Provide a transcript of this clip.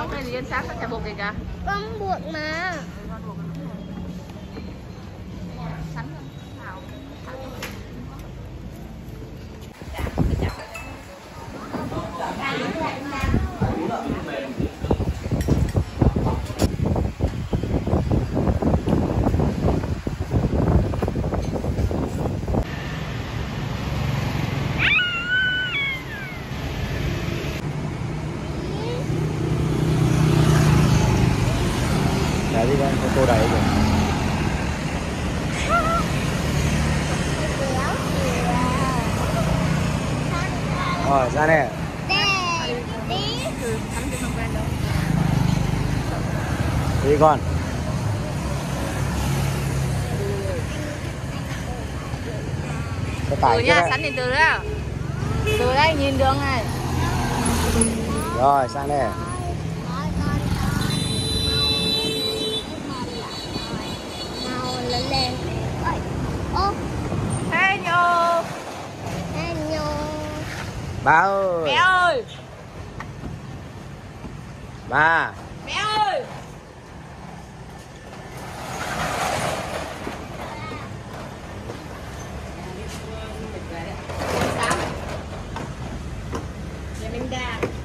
Con này thì yên sáng sẽ buộc gì cả? Con buộc mà. Đấy đi con, cô đẩy kéo Rồi, ra nè. Đây đi con. Từ nha sánh đi từ đó. Từ đây nhìn đường này. Rồi, sang nè ba ơi. Mẹ ơi. Ba. Mẹ ơi. Dạ, Hãy